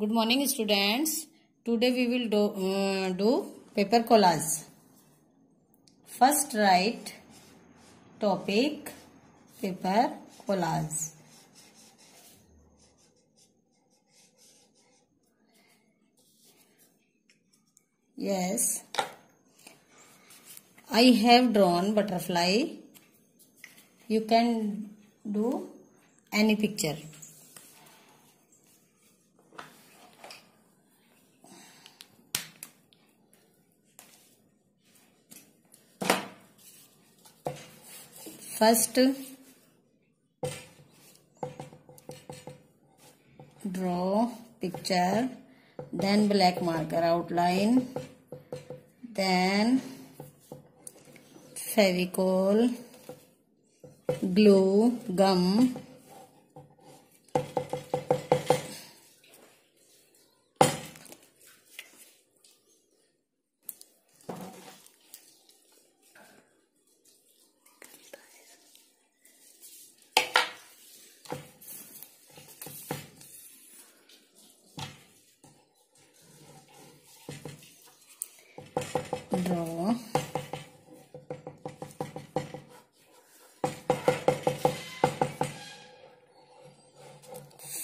Good morning students. Today we will do, uh, do paper collage. First write topic paper collage. Yes. I have drawn butterfly. You can do any picture. First, draw picture, then black marker outline, then fevicol, glue, gum,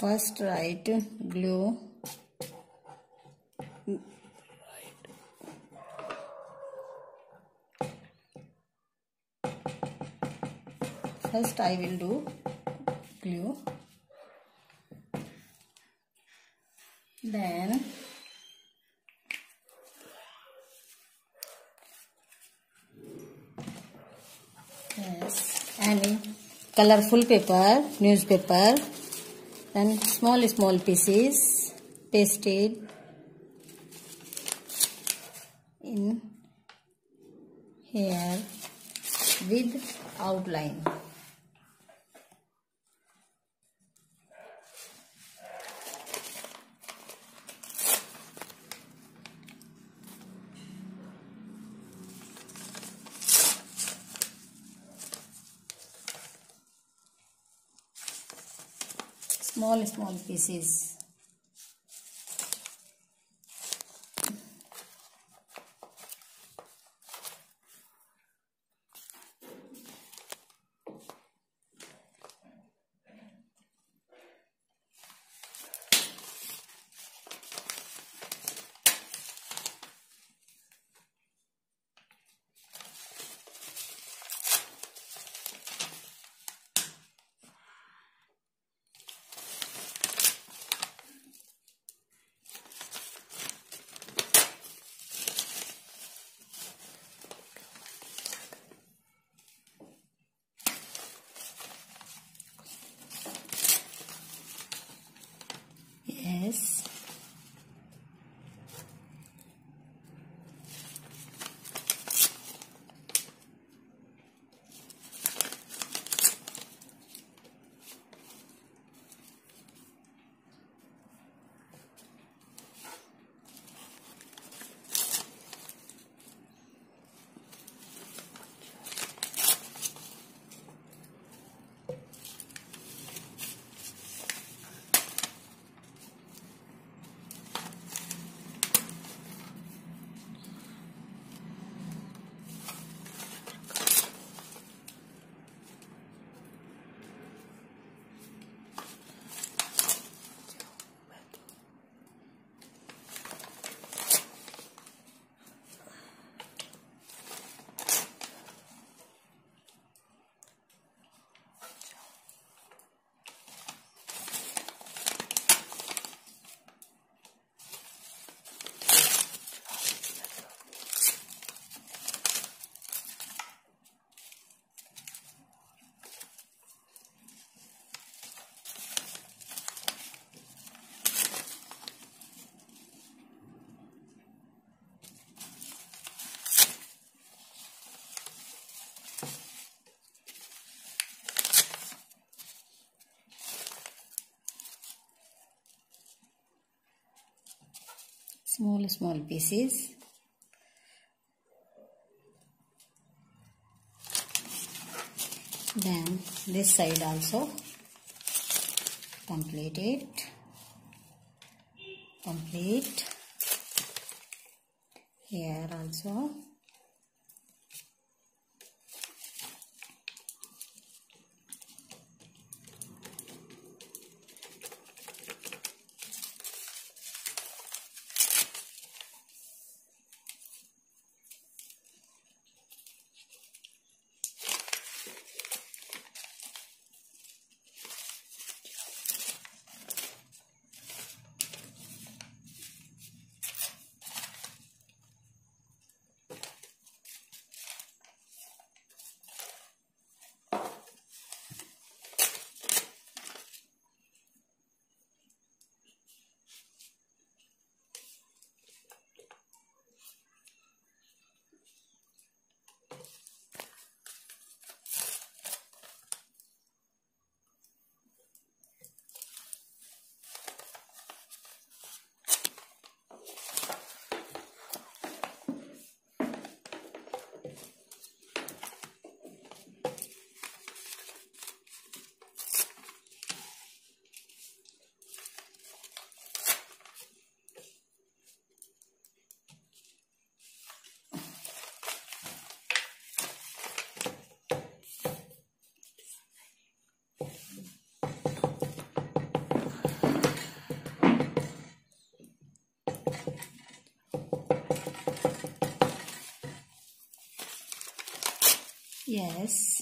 first write glue. First I will do glue. Then yes any colorful paper newspaper then small small pieces pasted in here with outline small small pieces yes small small pieces. Then this side also complete it complete. Here also yes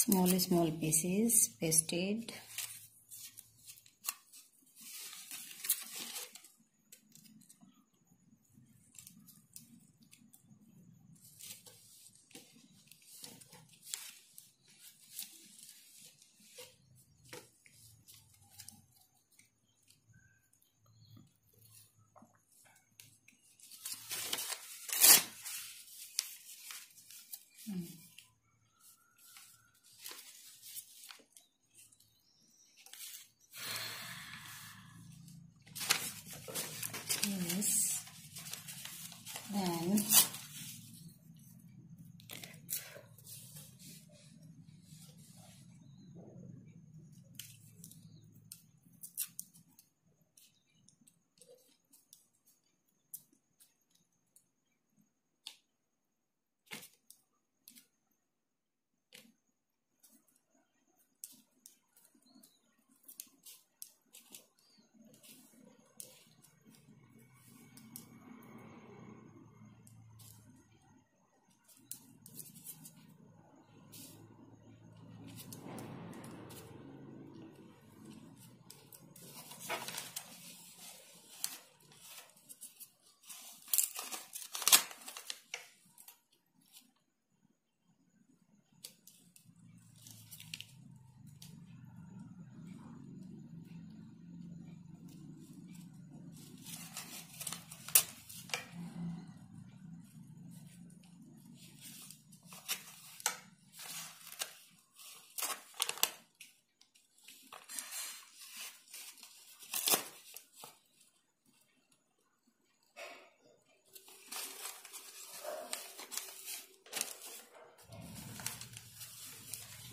small small pieces pasted yes then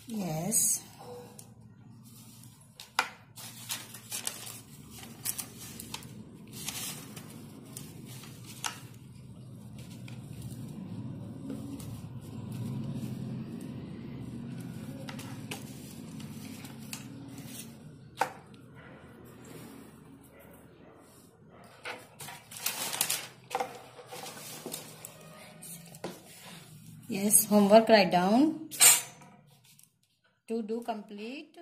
Yes. Yes, homework write down. Do complete